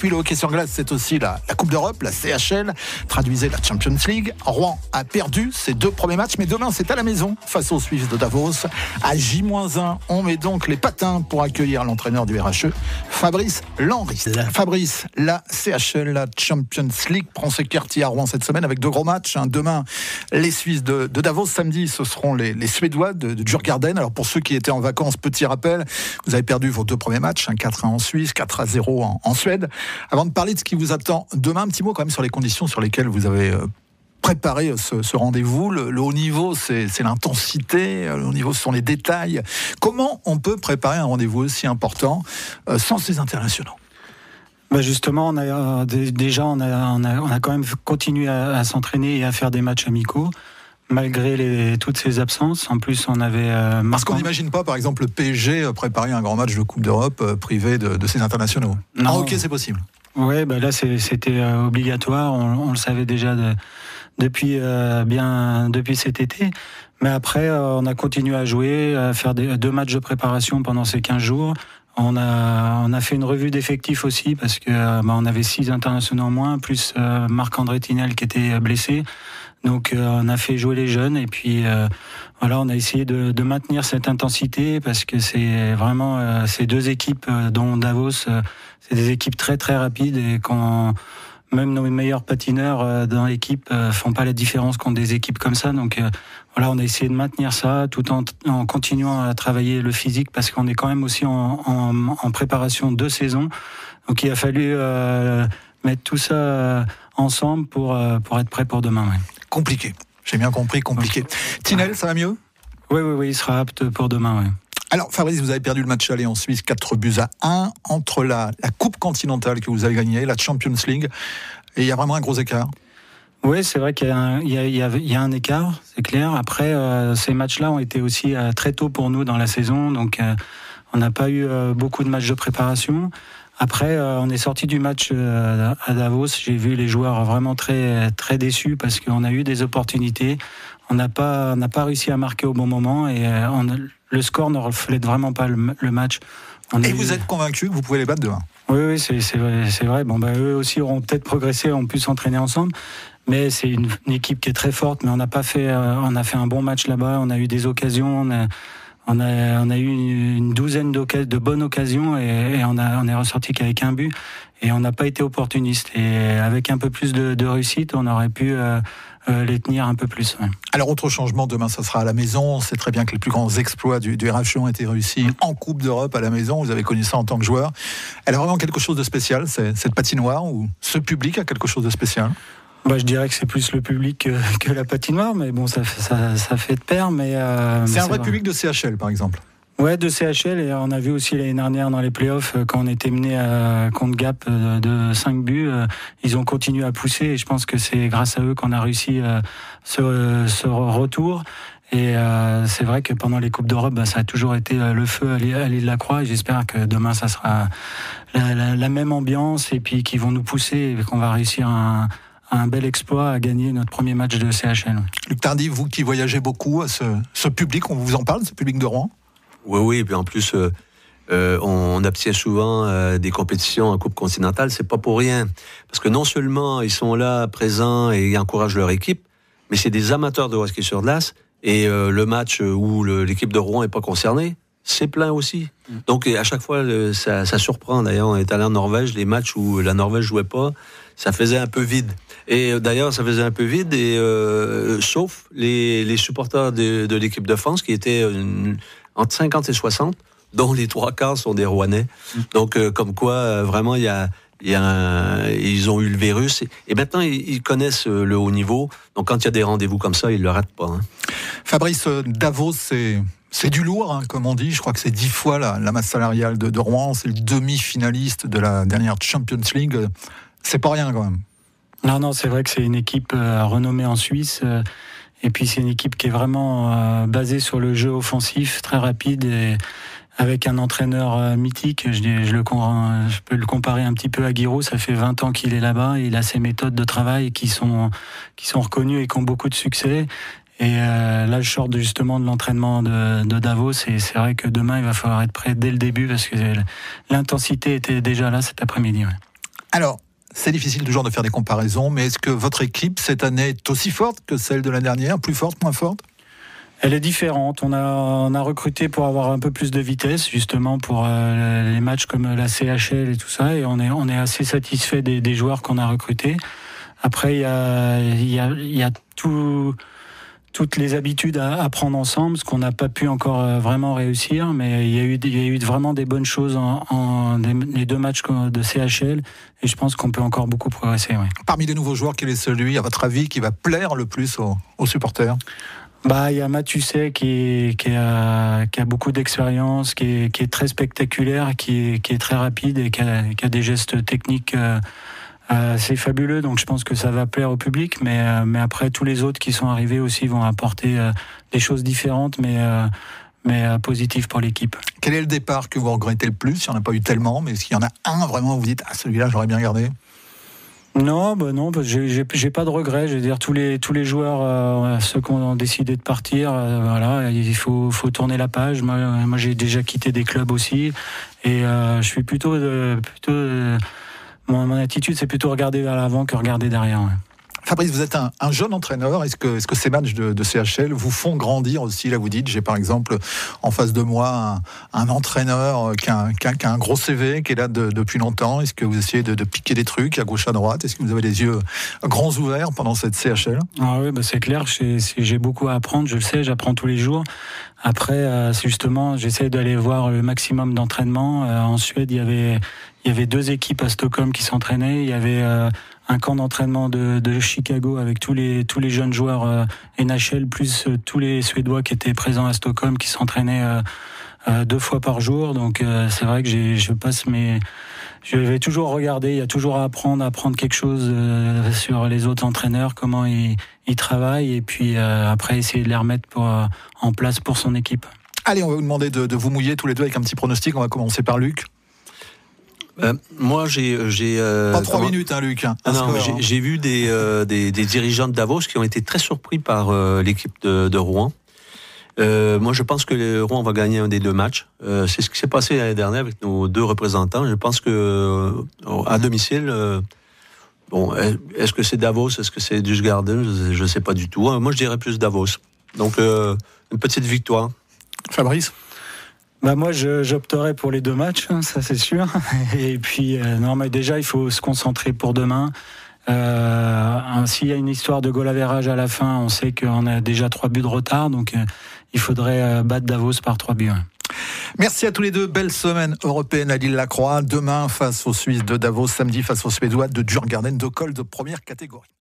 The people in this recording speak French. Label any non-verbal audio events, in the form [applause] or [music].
puis le hockey sur glace, c'est aussi la, Coupe d'Europe, la CHL, traduisez la Champions League. Rouen a perdu ses deux premiers matchs, mais demain c'est à la maison face aux Suisses de Davos. À J-1, on met donc les patins pour accueillir l'entraîneur du RHE, Fabrice Lanris. Fabrice, la CHL, la Champions League prend ses quartiers à Rouen cette semaine avec deux gros matchs. Hein. Demain, les Suisses de, Davos. Samedi, ce seront les, Suédois de, de Djurgarden. Alors pour ceux qui étaient en vacances, petit rappel, vous avez perdu vos deux premiers matchs, 4-1 en Suisse, 4-0 en, en Suède. Avant de parler de ce qui vous attend demain, un petit mot quand même sur les conditions sur lesquelles vous avez euh, préparé ce, rendez-vous. Le, haut niveau, c'est l'intensité. Le haut niveau, ce sont les détails. Comment on peut préparer un rendez-vous aussi important euh, sans ces internationaux? Bah justement, euh, déjà, on a, quand même continué à, s'entraîner et à faire des matchs amicaux malgré les, toutes ces absences. En plus, on avait. Parce qu'on n'imagine pas, par exemple, le PSG préparer un grand match de Coupe d'Europe privé de, de, ses internationaux. Non. ok, c'est possible. Oui, bah là c'était euh, obligatoire, on, le savait déjà depuis euh, bien depuis cet été. Mais après, euh, on a continué à jouer, à faire des, deux matchs de préparation pendant ces 15 jours. On a, on a fait une revue d'effectifs aussi parce que bah, on avait six internationaux en moins, plus Marc-André Tinel qui était blessé. Donc on a fait jouer les jeunes et puis voilà, on a essayé de, de, maintenir cette intensité parce que c'est vraiment ces deux équipes dont Davos c'est des équipes très très rapides et quand même nos meilleurs patineurs euh, dans l'équipe euh, font pas la différence contre des équipes comme ça. Donc euh, voilà, on a essayé de maintenir ça tout en, en continuant à travailler le physique parce qu'on est quand même aussi en, en, en, préparation de saison. Donc il a fallu mettre tout ça ensemble pour, pour être prêt pour demain. Compliqué. J'ai bien compris, compliqué. Tinel, ça va mieux? Oui, oui, oui, il sera apte pour demain. Oui. Alors, Fabrice, vous avez perdu le match aller en Suisse, 4 buts à 1, entre la, la Coupe continentale que vous avez gagnée, la Champions League, et il y a vraiment un gros écart. Oui, c'est vrai qu'il y, y, a un écart, c'est clair. Après, euh, ces matchs-là ont été aussi euh, très tôt pour nous dans la saison, donc euh, on n'a pas eu beaucoup de matchs de préparation. Après, on est sorti du match à Davos. J'ai vu les joueurs vraiment très très déçus parce qu'on a eu des opportunités. On n'a pas n'a pas réussi à marquer au bon moment et on, le score ne reflète vraiment pas le, match. et vous êtes convaincu que vous pouvez les battre demain? Oui, oui c'est vrai, Bon, bah, eux aussi auront peut-être progressé, ont pu s'entraîner ensemble. Mais c'est une, équipe qui est très forte, mais on n'a pas fait, euh, on a fait un bon match là-bas, on a eu des occasions, on a, on a, on a eu une, douzaine de bonnes occasions et, on, a, on est ressorti qu'avec un but et on n'a pas été opportuniste. Et avec un peu plus de, réussite, on aurait pu euh, euh, les tenir un peu plus. Alors, autre changement, demain, ça sera à la maison. On sait très bien que les plus grands exploits du, du ont été réussis en Coupe d'Europe à la maison. Vous avez connu ça en tant que joueur. Elle a vraiment quelque chose de spécial, cette patinoire, ou ce public a quelque chose de spécial? Bah, je dirais que c'est plus le public [laughs] que, la patinoire, mais bon, ça, ça, ça fait de pair. Mais euh, c'est un vrai public de CHL, par exemple. Ouais, de CHL et on a vu aussi l'année dernière dans les playoffs euh, quand on était mené à compte gap euh, de 5 buts, euh, ils ont continué à pousser et je pense que c'est grâce à eux qu'on a réussi ce, ce retour. Et c'est vrai que pendant les coupes d'Europe, bah, ça a toujours été le feu à l'île de la Croix. Et j'espère que demain, ça sera la, la, même ambiance et puis qu'ils vont nous pousser et qu'on va réussir un, un bel exploit à gagner notre premier match de CHL. Luc Tardy, vous qui voyagez beaucoup, ce, ce public, on vous en parle, ce public de Rouen? Oui, oui, et puis en plus, euh, euh, on, obtient souvent euh, des compétitions en Coupe continentale, c'est pas pour rien. Parce que non seulement ils sont là, présents et encouragent leur équipe, mais c'est des amateurs de hockey sur glace. Et le match où l'équipe de Rouen n'est pas concernée, c'est plein aussi. Mm. Donc à chaque fois, ça, surprend. D'ailleurs, on est allé en Norvège, les matchs où la Norvège jouait pas, ça faisait un peu vide. Et d'ailleurs, ça faisait un peu vide, et, sauf les, supporters de, de l'équipe de France qui étaient entre 50 et 60, dont les trois quarts sont des Rouennais. Mm. Donc, euh, comme quoi, euh, vraiment, il y a, y a ils ont eu le virus et, maintenant ils, connaissent euh, le haut niveau. Donc quand il y a des rendez-vous comme ça, ils ne le ratent pas. Hein. Fabrice Davos, c'est c'est du lourd, hein, comme on dit. Je crois que c'est dix fois la, masse salariale de, de Rouen. C'est le demi-finaliste de la dernière Champions League. C'est pas rien quand même. Non, non, c'est vrai que c'est une équipe renommée en Suisse. Et puis c'est une équipe qui est vraiment euh, basée sur le jeu offensif, très rapide et avec un entraîneur euh, mythique. Je, je, le, je peux le comparer un petit peu à Giroud. Ça fait 20 ans qu'il est là-bas. Il a ses méthodes de travail qui sont, qui sont reconnues et qui ont beaucoup de succès. Et euh, là, je sors justement de l'entraînement de, de, Davos et c'est vrai que demain, il va falloir être prêt dès le début parce que l'intensité était déjà là cet après-midi. Alors, c'est difficile toujours de faire des comparaisons, mais est-ce que votre équipe cette année est aussi forte que celle de la dernière, plus forte, moins forte? Elle est différente. On a, on a recruté pour avoir un peu plus de vitesse, justement pour euh, les matchs comme la CHL et tout ça. Et on est, on est assez satisfait des, joueurs qu'on a recrutés. Après, il y a, y a, y a tout toutes les habitudes à, prendre ensemble, ce qu'on n'a pas pu encore euh, vraiment réussir, mais il y a eu, il y a eu vraiment des bonnes choses en, en les deux matchs de CHL, et je pense qu'on peut encore beaucoup progresser. Parmi les nouveaux joueurs, quel est celui, à votre avis, qui va plaire le plus aux, supporters? Bah, il y a Mathusset qui, qui, a, qui a beaucoup d'expérience, qui est, qui est très spectaculaire, qui est, qui est très rapide et qui a, qui a des gestes techniques euh, euh, c'est fabuleux, donc je pense que ça va plaire au public, mais, euh, mais après tous les autres qui sont arrivés aussi vont apporter euh, des choses différentes, mais, mais positives pour l'équipe. Quel est le départ que vous regrettez le plus? Il n'y en a pas eu tellement, mais est-ce qu'il y en a un vraiment où vous dites, ah celui-là j'aurais bien gardé? Non, bah non, j'ai pas de regrets. Je veux dire, tous les tous les joueurs, ceux qui ont décidé de partir, voilà, il faut faut tourner la page. Moi, moi j'ai déjà quitté des clubs aussi, et je suis plutôt plutôt mon, attitude, c'est plutôt regarder vers l'avant que regarder derrière. Fabrice, vous êtes un, jeune entraîneur. Est-ce que, ces matchs de, CHL vous font grandir aussi Là, vous dites, j'ai par exemple en face de moi un, entraîneur qui a, un gros CV, qui est là depuis longtemps. Est-ce que vous essayez de, piquer des trucs à gauche, à droite? Est-ce que vous avez les yeux grands ouverts pendant cette CHL ah oui, bah c'est clair. J'ai beaucoup à apprendre. Je le sais, j'apprends tous les jours. Après, euh, justement, j'essaie d'aller voir le maximum d'entraînement. Euh, en Suède, il y avait deux équipes à Stockholm qui s'entraînaient. Il y avait euh, un camp d'entraînement de, de, Chicago avec tous les tous les jeunes joueurs euh, NHL plus euh, tous les Suédois qui étaient présents à Stockholm qui s'entraînaient deux fois par jour. Donc c'est vrai que je passe mes je vais toujours regarder, il y a toujours à apprendre, à apprendre quelque chose sur les autres entraîneurs, comment ils, ils travaillent, et puis après essayer de les remettre pour, en place pour son équipe. Allez, on va vous demander de, de, vous mouiller tous les deux avec un petit pronostic. On va commencer par Luc. Euh, moi, j'ai. Euh, Pas trois minutes, hein, Luc. Hein. Ah non, hein. j'ai vu des, euh, des, des, dirigeants de Davos qui ont été très surpris par euh, l'équipe de, de, Rouen. moi, je pense que le Rouen va gagner un des deux matchs. C'est ce qui s'est passé l'année dernière avec nos deux représentants. Je pense que à domicile. Bon, est-ce que c'est Davos, est-ce que c'est Dusgarden Je ne sais pas du tout. Moi, je dirais plus Davos. Donc, une petite victoire. Fabrice? Bah moi, j'opterais pour les deux matchs, hein, ça c'est sûr. [laughs] Et puis, euh, non, mais déjà, il faut se concentrer pour demain. Euh, S'il y a une histoire de goal à à la fin, on sait qu'on a déjà trois buts de retard, donc euh, il faudrait euh, battre Davos par trois buts. Merci à tous les deux. Belle semaine européenne à Lille-la-Croix. Demain face aux Suisses de Davos, samedi face aux Suédois de Djurgarden de Col de première catégorie.